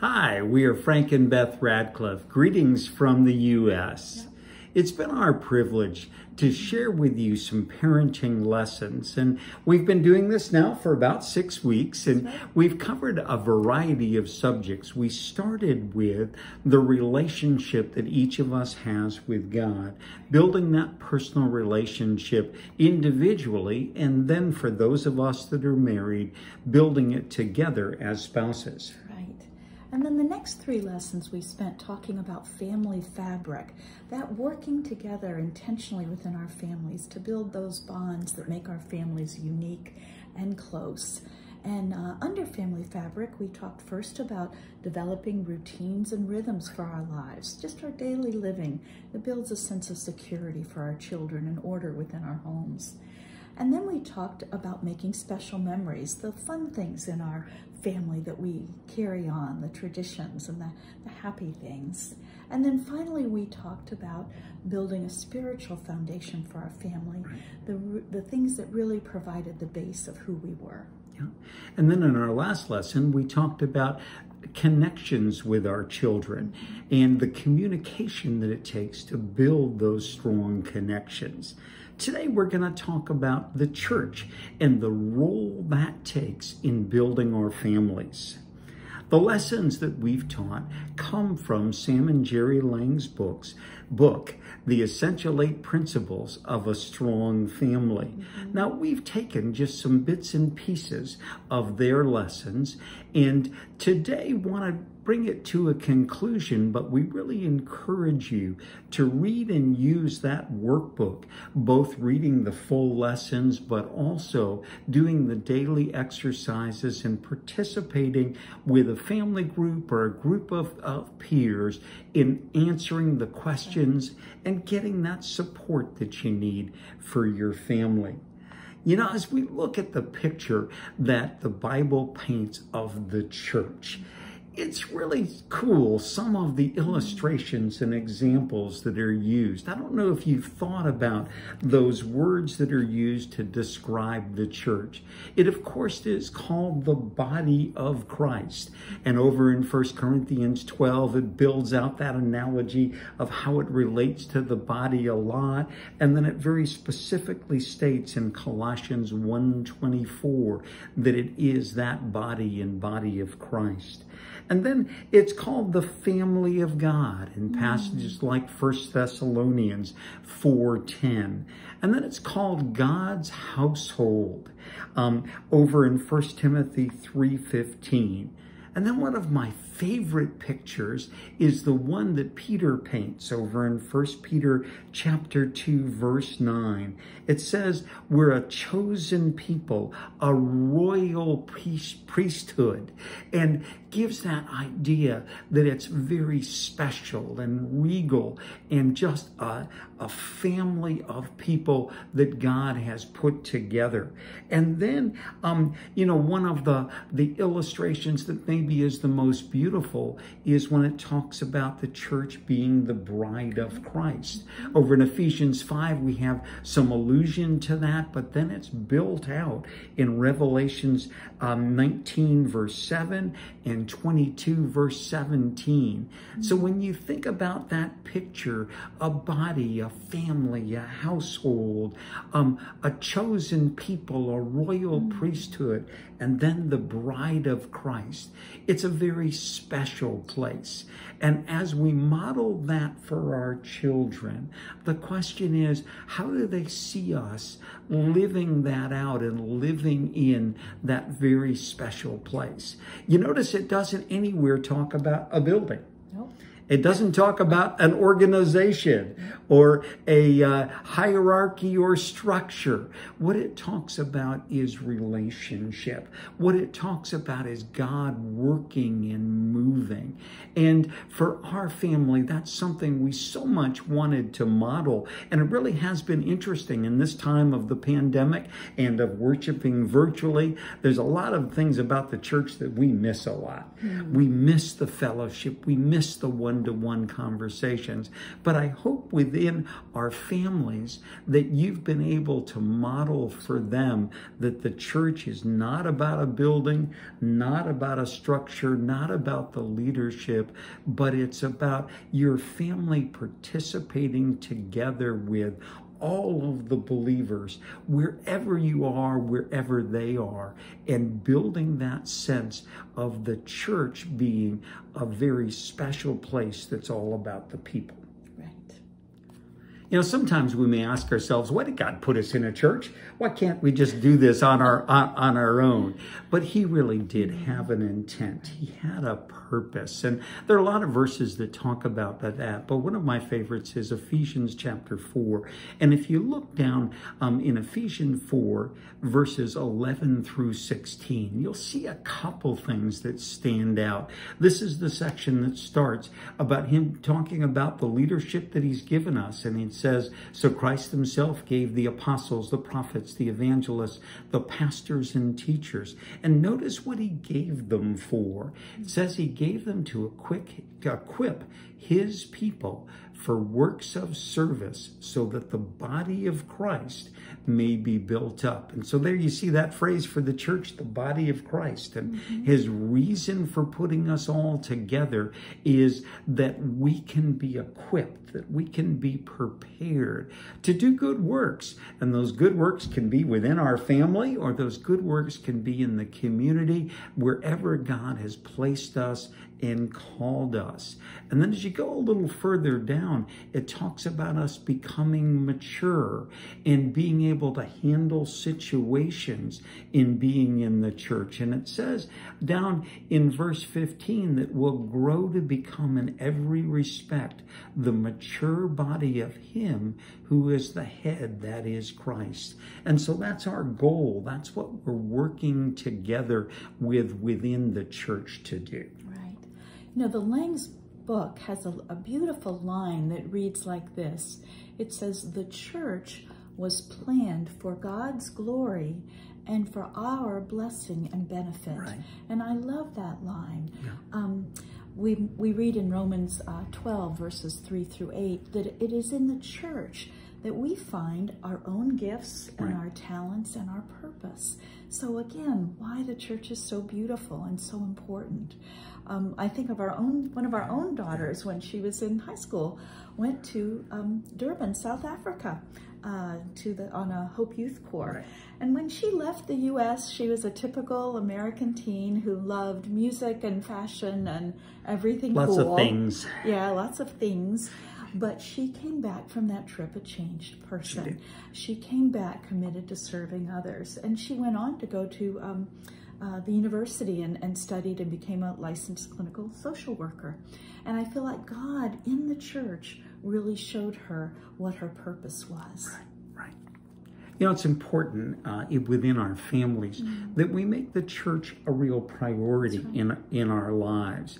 Hi, we are Frank and Beth Radcliff. Greetings from the U.S. It's been our privilege to share with you some parenting lessons. And we've been doing this now for about six weeks, and we've covered a variety of subjects. We started with the relationship that each of us has with God, building that personal relationship individually, and then for those of us that are married, building it together as spouses. And then the next three lessons we spent talking about family fabric, that working together intentionally within our families to build those bonds that make our families unique and close. And uh, under family fabric, we talked first about developing routines and rhythms for our lives, just our daily living that builds a sense of security for our children and order within our homes. And then we talked about making special memories, the fun things in our family that we carry on, the traditions and the, the happy things. And then finally, we talked about building a spiritual foundation for our family, the, the things that really provided the base of who we were. Yeah. And then in our last lesson, we talked about connections with our children and the communication that it takes to build those strong connections. Today, we're going to talk about the church and the role that takes in building our families. The lessons that we've taught come from Sam and Geri Laing's books, book, The Essential Eight Principles of a Strong Family. Mm-hmm. Now, we've taken just some bits and pieces of their lessons, and today want to bring it to a conclusion, but we really encourage you to read and use that workbook, both reading the full lessons, but also doing the daily exercises and participating with a family group or a group of, of peers in answering the questions and getting that support that you need for your family. You know, as we look at the picture that the Bible paints of the church, it's really cool some of the illustrations and examples that are used. I don't know if you've thought about those words that are used to describe the church. It, of course, is called the body of Christ. And over in 1 Corinthians 12, it builds out that analogy of how it relates to the body a lot. And then it very specifically states in Colossians 1.24 that it is that body and body of Christ. And then it's called the family of God in passages mm. like 1 Thessalonians 4.10. And then it's called God's household um, over in 1 Timothy 3.15. And then one of my favorite pictures is the one that Peter paints over in 1 Peter chapter 2 verse 9. It says, we're a chosen people, a royal priesthood, and gives that idea that it's very special and regal and just a, a family of people that God has put together. And then, um, you know, one of the, the illustrations that maybe is the most beautiful beautiful is when it talks about the church being the bride of Christ. Over in Ephesians 5, we have some allusion to that, but then it's built out in Revelations um, 19, verse 7 and 22, verse 17. So when you think about that picture, a body, a family, a household, um, a chosen people, a royal priesthood, and then the bride of Christ, it's a very special place. And as we model that for our children, the question is, how do they see us living that out and living in that very special place? You notice it doesn't anywhere talk about a building. It doesn't talk about an organization or a uh, hierarchy or structure. What it talks about is relationship. What it talks about is God working and moving. And for our family, that's something we so much wanted to model. And it really has been interesting in this time of the pandemic and of worshiping virtually. There's a lot of things about the church that we miss a lot. Mm. We miss the fellowship. We miss the one one-to-one conversations. But I hope within our families that you've been able to model for them that the church is not about a building, not about a structure, not about the leadership, but it's about your family participating together with all of the believers, wherever you are, wherever they are, and building that sense of the church being a very special place that's all about the people. You know, sometimes we may ask ourselves, why did God put us in a church? Why can't we just do this on our on, on our own? But he really did have an intent. He had a purpose. And there are a lot of verses that talk about that. But one of my favorites is Ephesians chapter 4. And if you look down um, in Ephesians 4, verses 11 through 16, you'll see a couple things that stand out. This is the section that starts about him talking about the leadership that he's given us. And it says, So Christ himself gave the apostles, the prophets, the evangelists, the pastors, and teachers. And notice what he gave them for. It says he gave them to equip, equip his people for works of service so that the body of Christ may be built up. And so there you see that phrase for the church, the body of Christ. And mm-hmm. his reason for putting us all together is that we can be equipped, that we can be prepared to do good works. And those good works can be within our family or those good works can be in the community, wherever God has placed us and called us. And then as you go a little further down, it talks about us becoming mature and being able to handle situations in being in the church. And it says down in verse 15 that we'll grow to become in every respect the mature body of Him who is the head, that is Christ. And so that's our goal. That's what we're working together with within the church to do. You know, the Laing's book has a, a beautiful line that reads like this. It says, the church was planned for God's glory and for our blessing and benefit. Right. And I love that line. Yeah. Um, we, we read in Romans uh, 12, verses 3 through 8, that it is in the church that we find our own gifts and right. our talents and our purpose. So again, why the church is so beautiful and so important. Um, I think of our own, one of our own daughters when she was in high school, went to um, Durban, South Africa, uh, to the on a Hope Youth Corps. Right. And when she left the U.S., she was a typical American teen who loved music and fashion and everything lots cool. of things. Yeah, lots of things. But she came back from that trip a changed person. She, she came back committed to serving others. And she went on to go to um, uh, the university and, and studied and became a licensed clinical social worker. And I feel like God in the church really showed her what her purpose was. Right, right. You know, it's important uh, within our families mm -hmm. that we make the church a real priority right. in, in our lives.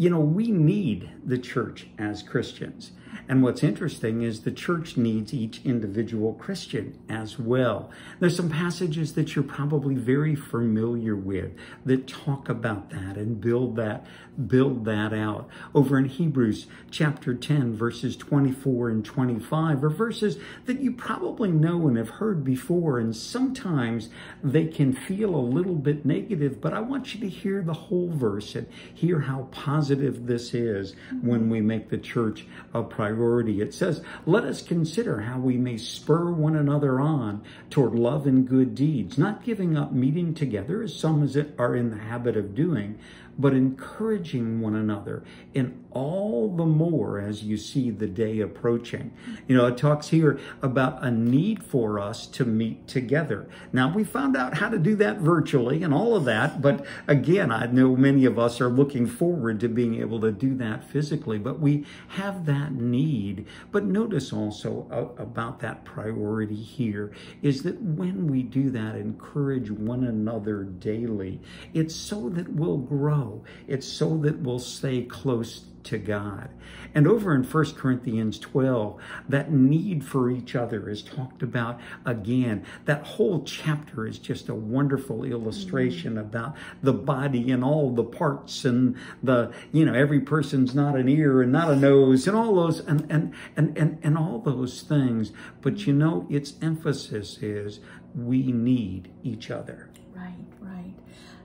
You know, we need the church as Christians. And what's interesting is the church needs each individual Christian as well. There's some passages that you're probably very familiar with that talk about that and build that build that out. Over in Hebrews chapter 10 verses 24 and 25 are verses that you probably know and have heard before and sometimes they can feel a little bit negative, but I want you to hear the whole verse and hear how positive this is when we make the church a priority. It says, let us consider how we may spur one another on toward love and good deeds, not giving up meeting together as some are in the habit of doing, but encouraging one another, and all the more as you see the day approaching. You know, it talks here about a need for us to meet together. Now, we found out how to do that virtually and all of that, but again, I know many of us are looking forward to being able to do that physically, but we have that need. But notice also about that priority here is that when we do that, encourage one another daily, it's so that we'll grow grow. It's so that we'll stay close to God. And over in 1 Corinthians 12, that need for each other is talked about again. That whole chapter is just a wonderful illustration mm. about the body and all the parts and the, you know, every person's not an ear and not a nose and all those and and and and, and all those things. But you know, its emphasis is we need each other.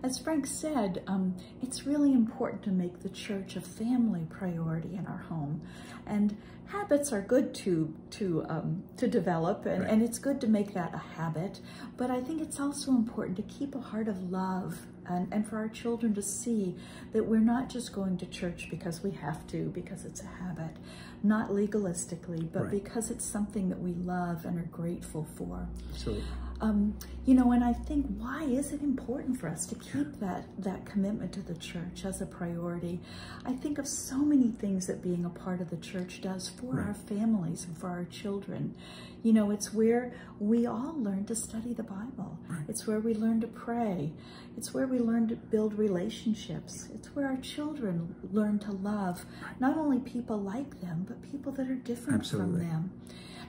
As Frank said, um, it's really important to make the church a family priority in our home. And habits are good to to um, to develop and, right. and it's good to make that a habit but i think it's also important to keep a heart of love and, and for our children to see that we're not just going to church because we have to because it's a habit not legalistically but right. because it's something that we love and are grateful for so um, you know, and I think why is it important for us to keep that that commitment to the church as a priority? I think of so many things that being a part of the church does for right. our families and for our children. You know, it's where we all learn to study the Bible. Right. It's where we learn to pray. It's where we learn to build relationships. It's where our children learn to love not only people like them, but people that are different Absolutely. from them.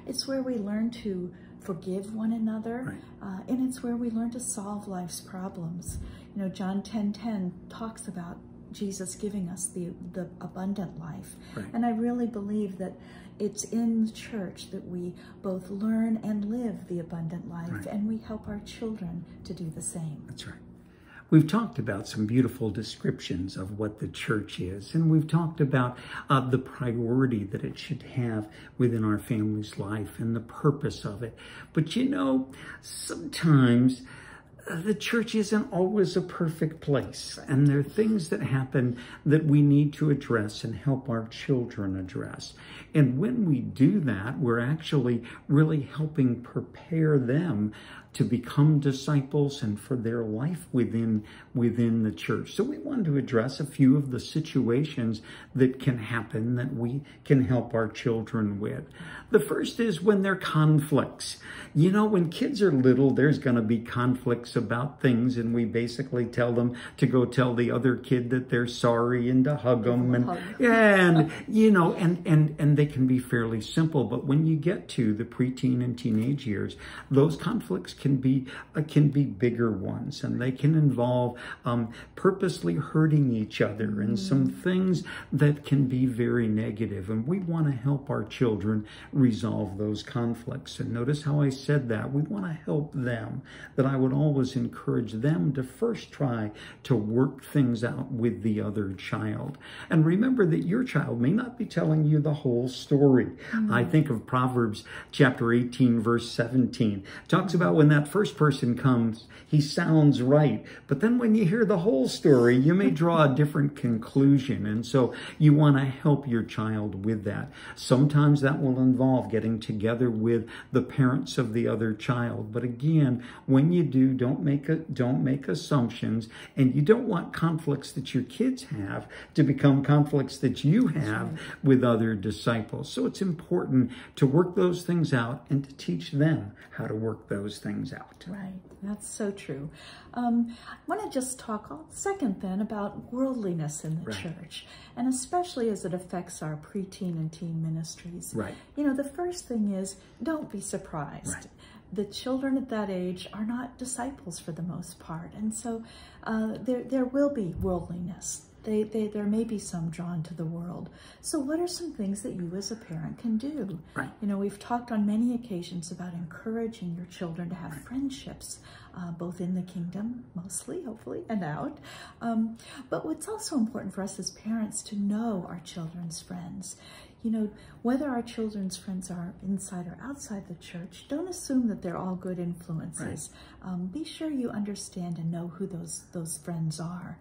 It's where we learn to forgive one another, right. uh, and it's where we learn to solve life's problems. You know, John 10, 10 talks about Jesus giving us the, the abundant life. Right. And I really believe that it's in the church that we both learn and live the abundant life, right. and we help our children to do the same. That's right. We've talked about some beautiful descriptions of what the church is, and we've talked about uh, the priority that it should have within our family's life and the purpose of it. But you know, sometimes the church isn't always a perfect place. And there are things that happen that we need to address and help our children address. And when we do that, we're actually really helping prepare them to become disciples and for their life within within the church. So we wanted to address a few of the situations that can happen that we can help our children with. The first is when there are conflicts. You know, when kids are little, there's going to be conflicts about things, and we basically tell them to go tell the other kid that they're sorry and to hug them, and and you know, and and and they can be fairly simple. But when you get to the preteen and teenage years, those conflicts can be uh, can be bigger ones, and they can involve um, purposely hurting each other and mm. some things that can be very negative. And we want to help our children resolve those conflicts. And notice how I said that. We want to help them, that I would always encourage them to first try to work things out with the other child. And remember that your child may not be telling you the whole story. Mm-hmm. I think of Proverbs chapter 18, verse 17. It talks about when that first person comes, he sounds right. But then when you hear the whole story, you may draw a different conclusion. And so you want to help your child with that. Sometimes that will involve involve getting together with the parents of the other child. But again, when you do, don't make a, don't make assumptions, and you don't want conflicts that your kids have to become conflicts that you have right. with other disciples. So it's important to work those things out and to teach them how to work those things out. Right. That's so true. Um, I want to just talk second then about worldliness in the right. church, and especially as it affects our preteen and teen ministries. Right. You know, the first thing is don't be surprised. Right. The children at that age are not disciples for the most part, and so uh, there there will be worldliness. They, they, there may be some drawn to the world. So what are some things that you as a parent can do? Right. You know, we've talked on many occasions about encouraging your children to have right. friendships, uh, both in the kingdom, mostly, hopefully, and out. Um, but what's also important for us as parents to know our children's friends you know, whether our children's friends are inside or outside the church, don't assume that they're all good influences. Right. Um, be sure you understand and know who those those friends are.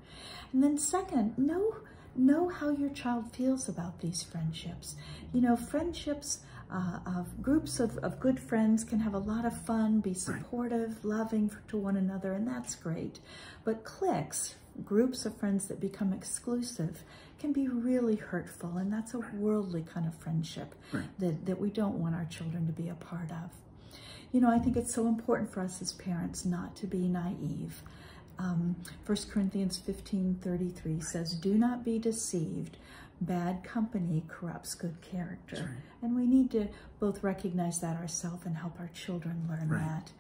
And then second, know know how your child feels about these friendships. You know, friendships uh, of groups of, of good friends can have a lot of fun, be supportive, right. loving to one another, and that's great. But cliques, groups of friends that become exclusive, can be really hurtful. And that's a worldly kind of friendship right. that, that we don't want our children to be a part of. You know, I think it's so important for us as parents not to be naive. Um, 1 Corinthians 15 33 says, Do not be deceived. Bad company corrupts good character. Right. And we need to both recognize that ourselves and help our children learn Right. that.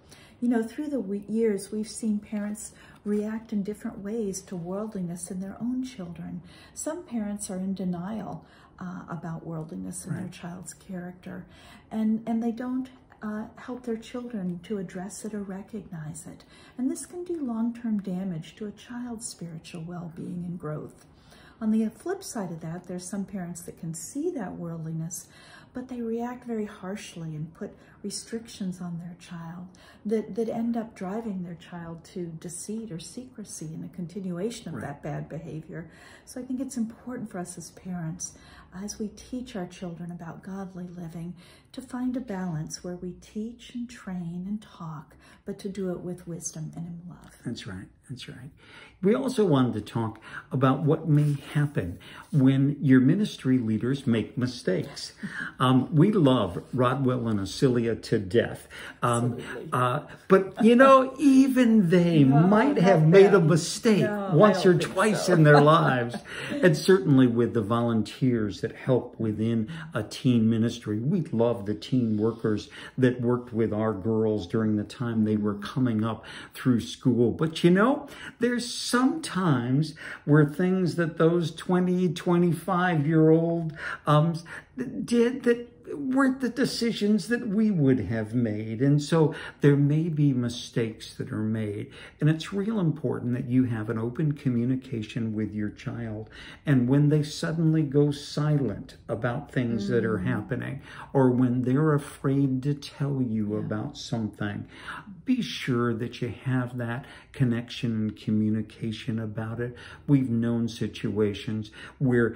You know, through the years, we've seen parents react in different ways to worldliness in their own children. Some parents are in denial uh, about worldliness in their child's character, and, and they don't uh, help their children to address it or recognize it. And this can do long term damage to a child's spiritual well being and growth. On the flip side of that, there's some parents that can see that worldliness, but they react very harshly and put restrictions on their child that, that end up driving their child to deceit or secrecy and a continuation of Right. that bad behavior. So I think it's important for us as parents, as we teach our children about godly living, to find a balance where we teach and train and talk, but to do it with wisdom and in love. That's right. That's right. We also wanted to talk about what may happen when your ministry leaders make mistakes. Um, we love Rodwell and Asilia to death. Um, uh, but, you know, even they might have made a mistake No, once or twice so. in their lives. and certainly with the volunteers that help within a teen ministry. We love the teen workers that worked with our girls during the time they were coming up through school. But you know, there's sometimes were things that those 20, 25 year old um, did that weren't the decisions that we would have made. And so there may be mistakes that are made. And it's real important that you have an open communication with your child. And when they suddenly go silent about things that are mm. happening, or when they're afraid to tell you about something, be sure that you have that connection and communication about it. We've known situations where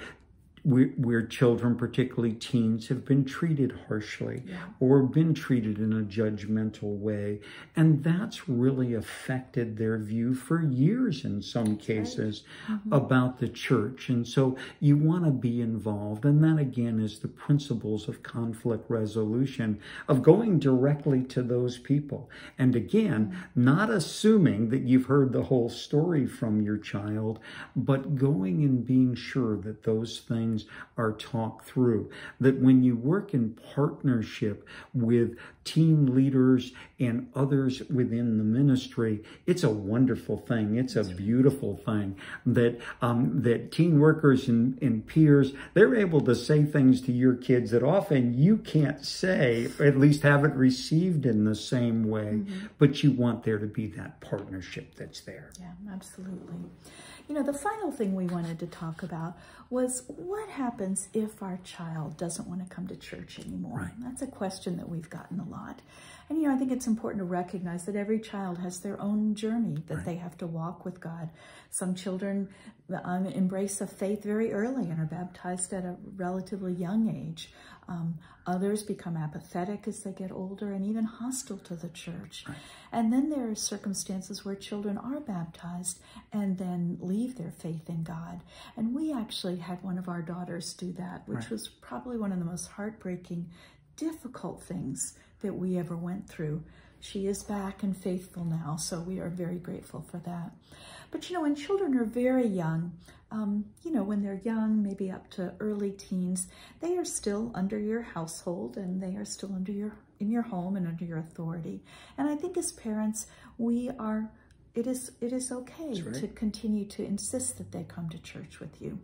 where, where children, particularly teens, have been treated harshly or been treated in a judgmental way. And that's really affected their view for years in some cases mm-hmm. about the church. And so you want to be involved. And that again is the principles of conflict resolution, of going directly to those people. And again, mm-hmm. not assuming that you've heard the whole story from your child, but going and being sure that those things are talked through. That when you work in partnership with team leaders and others within the ministry, it's a wonderful thing. It's a beautiful thing that um, that team workers and, and peers they're able to say things to your kids that often you can't say, or at least haven't received in the same way. But you want there to be that partnership that's there. Yeah, absolutely. You know, the final thing we wanted to talk about was what happens if our child doesn't want to come to church anymore? Right. That's a question that we've gotten a lot. And, you know, I think it's important to recognize that every child has their own journey that they have to walk with God. Some children um, embrace a faith very early and are baptized at a relatively young age. Um, others become apathetic as they get older and even hostile to the church. And then there are circumstances where children are baptized and then leave their faith in God. And we actually had one of our daughters do that, which Right. was probably one of the most heartbreaking, difficult things that we ever went through. She is back and faithful now, so we are very grateful for that. But you know, when children are very young, um, you know, when they're young, maybe up to early teens, they are still under your household and they are still under your in your home and under your authority. And I think as parents, we are it is it is okay right. to continue to insist that they come to church with you.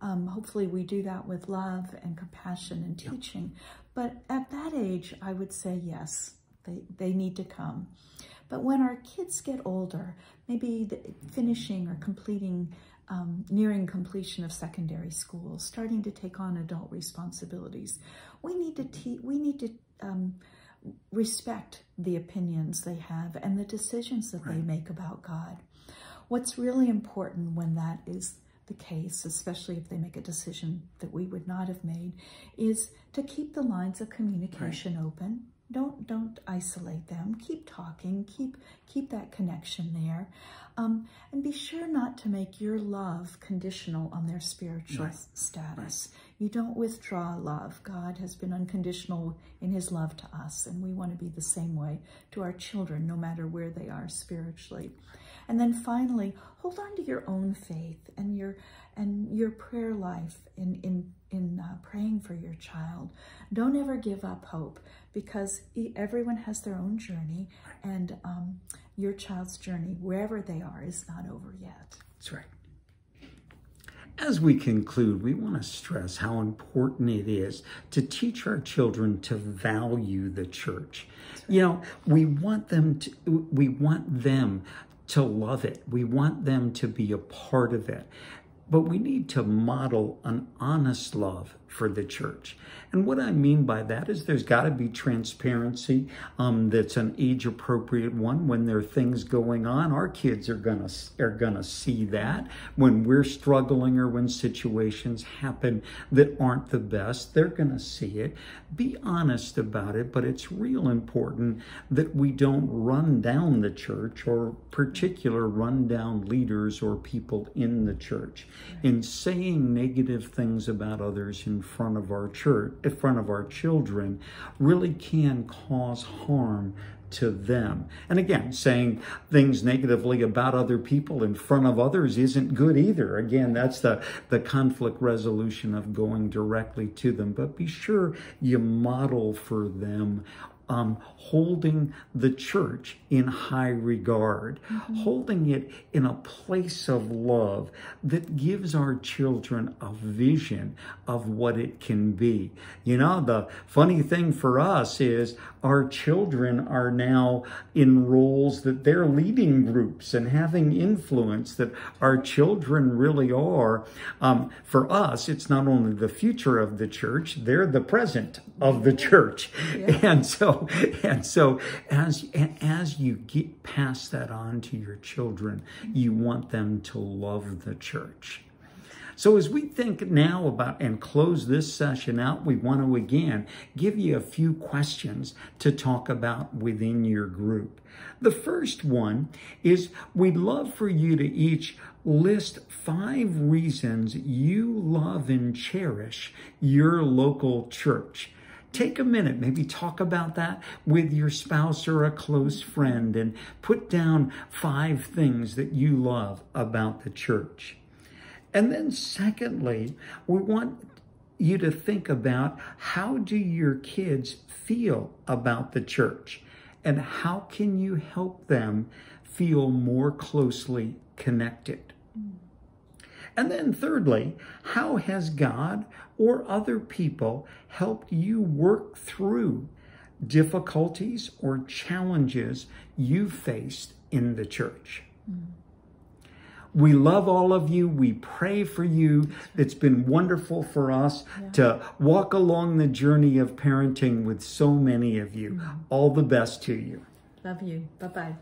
Um, hopefully, we do that with love and compassion and teaching. But at that age, I would say yes, they they need to come. But when our kids get older, maybe the, finishing or completing, um, nearing completion of secondary school, starting to take on adult responsibilities, we need to we need to um, respect the opinions they have and the decisions that they make about God. What's really important when that is the case, especially if they make a decision that we would not have made, is to keep the lines of communication open. Don't don't isolate them. Keep talking. Keep keep that connection there, um, and be sure not to make your love conditional on their spiritual Right. status. You don't withdraw love. God has been unconditional in his love to us, and we want to be the same way to our children, no matter where they are spiritually. And then finally, hold on to your own faith and your and your prayer life in in in uh, praying for your child. Don't ever give up hope because everyone has their own journey, and um, your child's journey, wherever they are, is not over yet. That's right. As we conclude, we want to stress how important it is to teach our children to value the church. You know, we want them to we want them to love it. We want them to be a part of it. But we need to model an honest love for the church. And what I mean by that is there's got to be transparency um, that's an age appropriate one when there are things going on. Our kids are gonna are gonna see that when we're struggling or when situations happen that aren't the best. They're gonna see it. Be honest about it, but it's real important that we don't run down the church or particular run down leaders or people in the church in saying negative things about others in front of our church, in front of our children, really can cause harm to them. And again, saying things negatively about other people in front of others isn't good either. Again, that's the, the conflict resolution of going directly to them. But be sure you model for them um, holding the church in high regard, mm-hmm. holding it in a place of love that gives our children a vision of what it can be. You know, the funny thing for us is our children are now in roles that they're leading groups and having influence that our children really are. Um, for us, it's not only the future of the church, they're the present of the church. Yeah. And so, and so as, as you get past that on to your children, you want them to love the church. So as we think now about and close this session out, we want to again give you a few questions to talk about within your group. The first one is we'd love for you to each list five reasons you love and cherish your local church. Take a minute, maybe talk about that with your spouse or a close friend and put down five things that you love about the church. And then secondly, we want you to think about how do your kids feel about the church and how can you help them feel more closely connected? And then thirdly, how has God or other people helped you work through difficulties or challenges you faced in the church? Mm. We love all of you. We pray for you. It's been wonderful for us yeah. to walk along the journey of parenting with so many of you. Mm-hmm. All the best to you. Love you. Bye bye.